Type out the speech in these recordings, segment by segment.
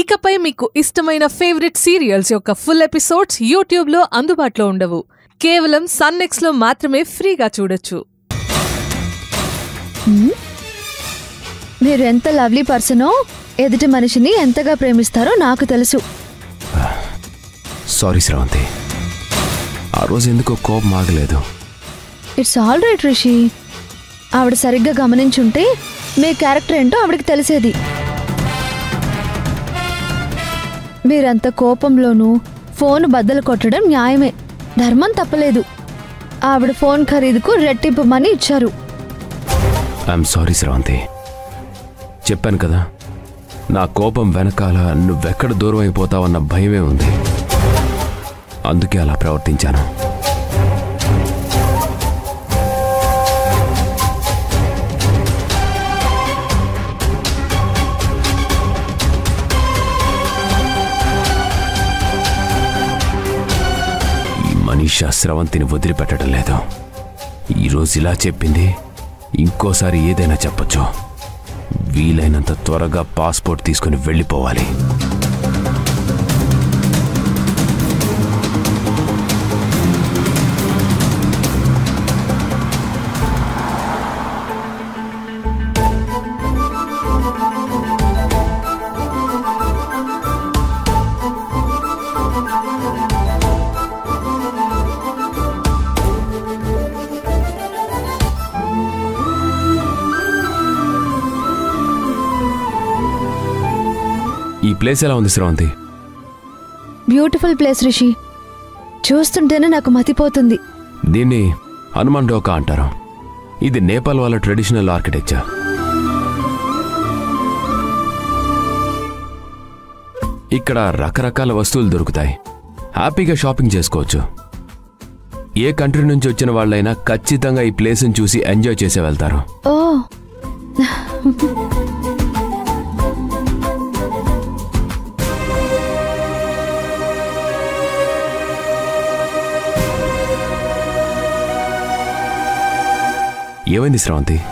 ఇకపై మీకు ఇష్టమైన ఫేవరెట్ సీరియల్స్ యొక్క ఫుల్ ఎపిసోడ్స్ యూట్యూబ్లో అందుబాటులో ఉండవు. కేవలం సన్నెక్స్లో మాత్రమే ఫ్రీగా చూడొచ్చు. మీరు ఎంత లవ్లీ పర్సనో ఎదుటి మనిషిని ఎంతగా ప్రేమిస్తారో నాకు తెలుసు. సారీ శ్రవంతి ఆ రోజు ఎందుకో కోపం ఆగలేదు. ఇట్స్ ఆల్ రైట్ రిషి ఆవిడ సరిగ్గా గమనించుంటే మీ క్యారెక్టర్ ఏంటో ఆవిడకి తెలిసేది. మీరంత కోపంలోనూ ఫోన్ బద్దలు కొట్టడం న్యాయమే. ధర్మం తప్పలేదు. ఆవిడ ఫోన్ ఖరీదుకు రెట్టింపు మనీ ఇచ్చారు. I'm sorry Sravanthi. చెప్పాను కదా నా కోపం వెనకాల నువ్వెక్కడ దూరం అయిపోతావన్న భయమే ఉంది. అందుకే అలా ప్రవర్తించాను. ఈ స్రవంతిని వదిలిపెట్టడం లేదు. ఈరోజు ఇలా చెప్పింది ఇంకోసారి ఏదైనా చెప్పచ్చు. వీలైనంత త్వరగా పాస్పోర్ట్ తీసుకుని వెళ్ళిపోవాలి. ప్లేస్ ఎలా ఉంది శ్రవంతి? బ్యూటిఫుల్ ప్లేస్ రిషి చూస్తుంటేనే నాకు మతిపోతుంది. దీన్ని హనుమాన్ డోకా అంటారు. ఇది నేపాల్ వాళ్ళ ట్రెడిషనల్ ఆర్కిటెక్చర్ ఇక్కడ రకరకాల వస్తువులు దొరుకుతాయి. హ్యాపీగా షాపింగ్ చేసుకోవచ్చు. ఏ కంట్రీ నుంచి వచ్చిన వాళ్ళైనా ఖచ్చితంగా ఈ ప్లేస్ని చూసి ఎంజాయ్ చేసే వెళ్తారు. ఓ. ఏమైంది శ్రావంతి?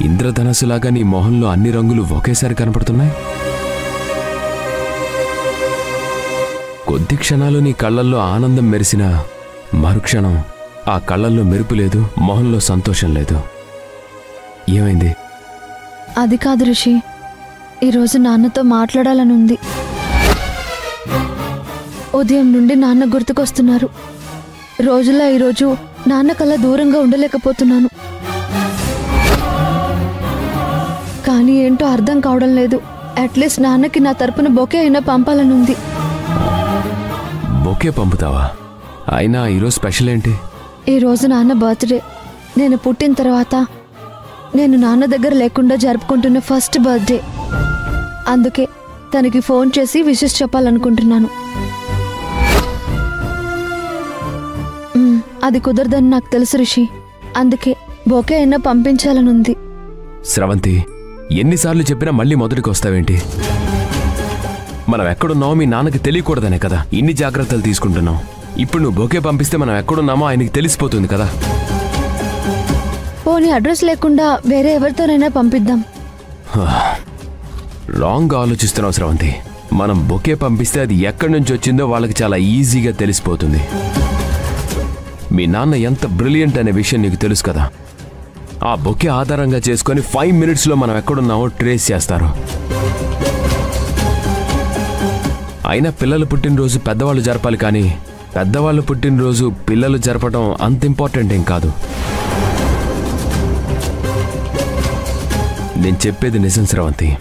ఇంద్రధనస్సులాగా నీ మొహంలో అన్ని రంగులు ఒకేసారి కనపడుతున్నాయి? కొద్ది క్షణాలు నీ కళ్ళల్లో ఆనందం మెరిసిన మరుక్షణం ఆ కళ్ళల్లో మెరుపు లేదు మొహంలో సంతోషం లేదు. ఏమైంది? అది కాదు ఋషి. ఈరోజు నాన్నతో మాట్లాడాలని ఉంది ఉదయం నుండి నాన్న గుర్తుకొస్తున్నారు. రోజులా ఈరోజు నాన్న కల్లా దూరంగా ఉండలేకపోతున్నాను. కానీ ఏంటో అర్థం కావడం లేదు. అట్లీస్ట్ నాన్నకి నా తరపున బొకే అయినా పంపాలని ఉంది. బొకే పంపుతావా? అయినా ఈరోజు స్పెషల్ ఏంటి? ఈ రోజు నాన్న బర్త్డే. నేను పుట్టిన తర్వాత నేను నాన్న దగ్గర లేకుండా జరుపుకుంటున్న ఫస్ట్ బర్త్డే. అందుకే తనకి ఫోన్ చేసి విషెస్ చెప్పాలనుకుంటున్నాను. అది కుదరదని నాకు తెలుసు రిషి. అందుకే బొకే అయినా పంపించాలనుంది. స్రవంతి ఎన్నిసార్లు చెప్పినా మళ్ళీ మొదటికి వస్తావేంటి మనం ఎక్కడున్నామో మీ నాన్నకి తెలియకూడదనే కదా. ఇన్ని జాగ్రత్తలు తీసుకుంటున్నాం. ఇప్పుడు నువ్వు బొకే పంపిస్తే మనం ఎక్కడున్నామో ఆయనకి తెలిసిపోతుంది కదా. పోనీ అడ్రస్ లేకుండా వేరే ఎవరితోనైనా పంపిద్దాం. రాంగ్ ఆలోచిస్తున్నావు స్రవంతి. మనం బొకే పంపిస్తే అది ఎక్కడి నుంచి వచ్చిందో వాళ్ళకి చాలా ఈజీగా తెలిసిపోతుంది. మీ నాన్న ఎంత బ్రిలియంట్ అనే విషయం నీకు తెలుసు కదా? ఆ బొకే ఆధారంగా చేసుకొని ఫైవ్ మినిట్స్లో మనం ఎక్కడున్నామో ట్రేస్ చేస్తారు. అయినా పిల్లలు పుట్టినరోజు పెద్దవాళ్ళు జరపాలి కానీ పెద్దవాళ్ళు పుట్టినరోజు పిల్లలు జరపడం అంత ఇంపార్టెంట్ ఏం కాదు. నేను చెప్పేది నిజం స్రవంతి.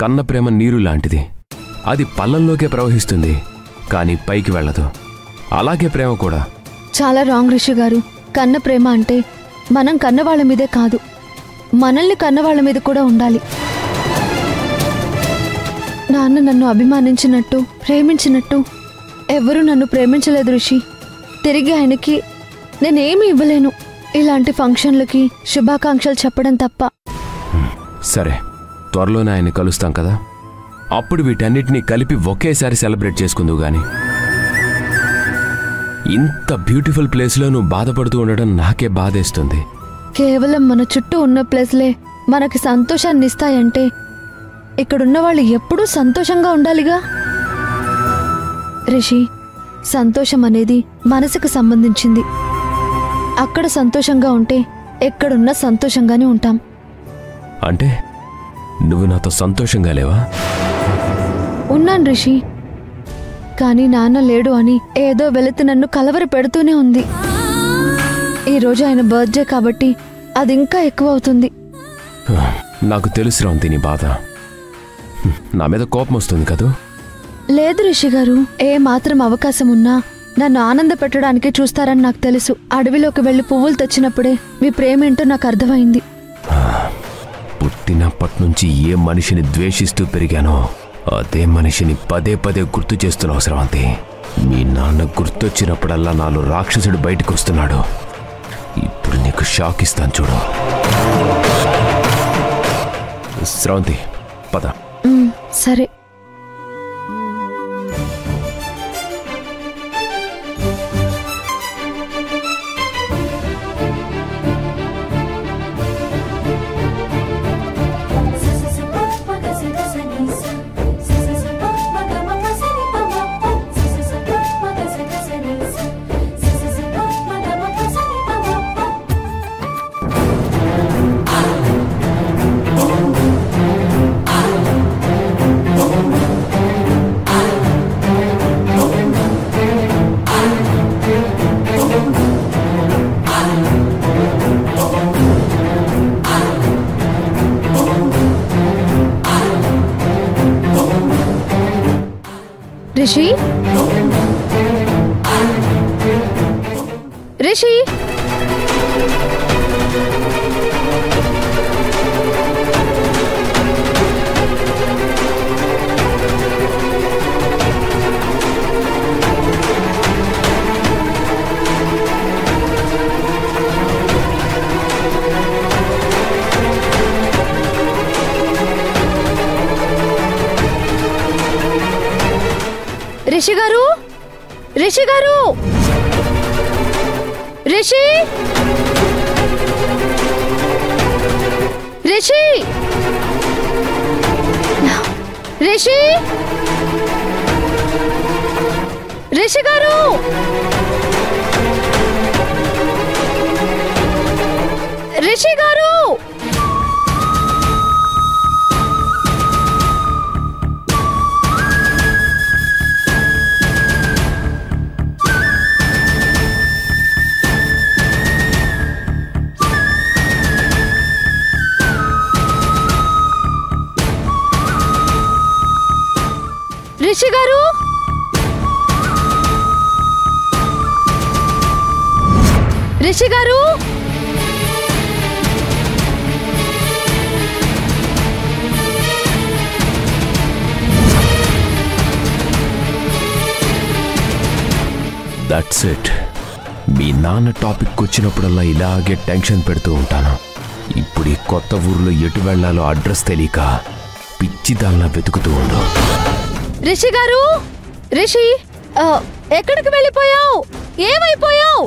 కన్న ప్రేమ నీరు లాంటిది. అది పల్లంలోకే ప్రవహిస్తుంది కానీ పైకి వెళ్ళదు. అలాగే ప్రేమ కూడా. చాలా రాంగ్ రిషి గారు. కన్న ప్రేమ అంటే మనం కన్నవాళ్ళ మీదే కాదు. మనల్ని కన్నవాళ్ళ మీద కూడా ఉండాలి. నాన్న నన్ను అభిమానించినట్టు ప్రేమించినట్టు ఎవరూ నన్ను ప్రేమించలేదు ఋషి తిరిగి ఆయనకి నేనేమీ ఇవ్వలేను. ఇలాంటి ఫంక్షన్లకి శుభాకాంక్షలు చెప్పడం తప్ప. సరే త్వరలోనే ఆయన కలుస్తాం కదా? అప్పుడు వీటన్నిటినీ కలిపి ఒకేసారి సెలబ్రేట్ చేసుకుందువు గానీ. ఇంత బ్యూటిఫుల్ ప్లేస్లో నువ్వు బాధపడుతూ ఉండడం నాకే బాధేస్తుంది. కేవలం మన చుట్టూ ఉన్న ప్లేస్లే మనకి సంతోషాన్ని ఇస్తాయంటే ఇక్కడున్న వాళ్ళు ఎప్పుడూ సంతోషంగా ఉండాలిగా? రిషి సంతోషం అనేది మనసుకు సంబంధించింది. అక్కడ సంతోషంగా ఉంటే ఎక్కడున్నా సంతోషంగానే ఉంటాం. అంటే నువ్వు నాతో సంతోషంగా లేవా? ఉన్నాను రిషి. కానీ నాన్న లేడు అని ఏదో వెళుతు నన్ను కలవర పెడుతూనే ఉంది. ఈరోజు ఆయన బర్త్డే కాబట్టి అది ఇంకా ఎక్కువ అవుతుంది నాకు తెలుసు శ్రవంతి నీ బాధ. నా మీద కోపం వస్తుంది కదూ? లేదు రిషి గారు ఏ మాత్రం అవకాశం ఉన్నా నన్ను ఆనంద పెట్టడానికి చూస్తారని నాకు తెలుసు. అడవిలోకి వెళ్ళి పువ్వులు తెచ్చినప్పుడే మీ ప్రేమేంటో నాకు అర్థమైంది. పుట్టినప్పటి నుంచి ఏ మనిషిని ద్వేషిస్తూ పెరిగానో అదే మనిషిని పదే పదే గుర్తు చేస్తున్నావు స్రవంతి మీ నాన్న గుర్తొచ్చినప్పుడల్లా నాలో రాక్షసుడు బయటకు వస్తున్నాడు. ఇప్పుడు నీకు షాక్ ఇస్తాను చూడు. శ్రవంతి పద. సరే. రిషి రిషి రిషి గారు రిషి గారు రిషి రిషి రిషి రిషి గారు రిషి గారు రిషి గారు? రిషి గారు? దట్స్ ఇట్ మీ నాన్న టాపిక్ వచ్చినప్పుడల్లా ఇలాగే టెన్షన్ పెడుతూ ఉంటాను. ఇప్పుడు ఈ కొత్త ఊర్లో ఎటు వెళ్ళాలో అడ్రస్ తెలియక పిచ్చిదాల్లా వెతుకుతూ ఉండు. రిషి గారు? రిషి ఎక్కడికి వెళ్ళిపోయావు? ఏమైపోయావు?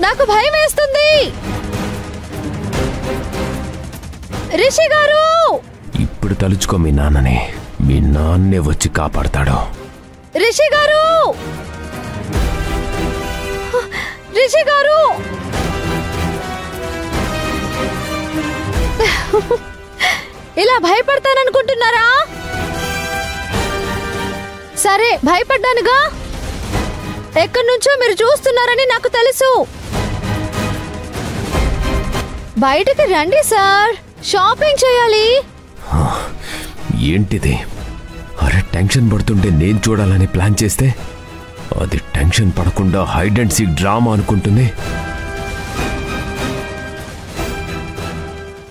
నాకు భయం వేస్తుంది. రిషి గారు! ఇప్పుడు తలుచుకో మీ నాన్నని. మీ నాన్నే వచ్చి కాపాడతాడు. రిషి గారు! రిషి గారు! ఇలా భయపడతాననుకుంటున్నారా? సరే భయపడ్డానుగా? ఎక్కడి నుంచో మీరు చూస్తున్నారని నాకు తెలుసు. బయటికి రండి సార్. షాపింగ్ చేయాలి. ఏంటిది? అరే టెన్షన్ పడుతుంటే నేను చూడాలని ప్లాన్ చేస్తే? అది టెన్షన్ పడకుండా హైడ్ అండ్ సీక్ డ్రామా అనుకుంటుంది.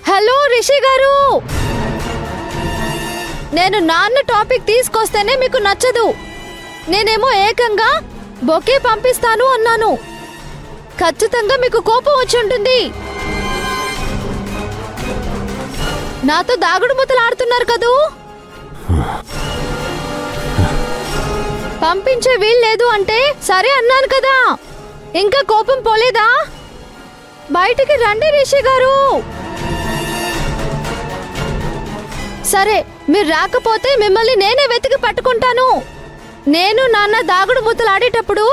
హలో రిషి గారు! నేను నాన్న టాపిక్ తీసుకొస్తేనే మీకు నచ్చదు. నేనేమో ఏకంగా బొకే పంపిస్తాను అన్నాను. ఖచ్చితంగా మీకు కోపం వచ్చి ఉంటుంది. నాతో దాగుడు మూతలు ఆడుతున్నారు కదూ? పంపించే వీల్లేదు అంటే సరే అన్నాను కదా. ఇంకా కోపం పోలేదా? బయటికి రండి రిషి గారు. సరే మీరు రాకపోతే మిమ్మల్ని నేనే వెతికి పట్టుకుంటాను. నేను నాన్న దాగుడు మూతలు ఆడేటప్పుడు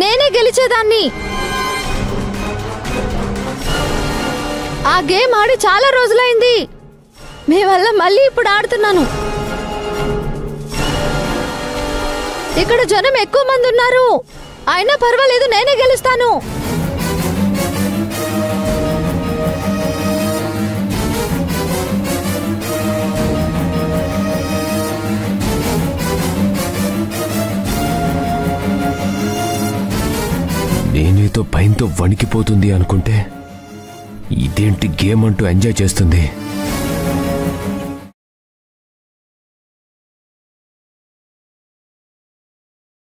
నేనే గెలిచేదాన్ని. ఆ గేమ్ ఆడి చాలా రోజులైంది. మీ వల్ల మళ్ళీ ఇప్పుడు ఆడుతున్నాను. ఇక్కడ జనం ఎక్కువ మంది ఉన్నారు. అయినా పర్వాలేదు నేనే గెలుస్తాను. ఏదో భయంతో వణికిపోతుంది అనుకుంటే ఇదేంటి గేమ్ అంటూ ఎంజాయ్ చేస్తుంది?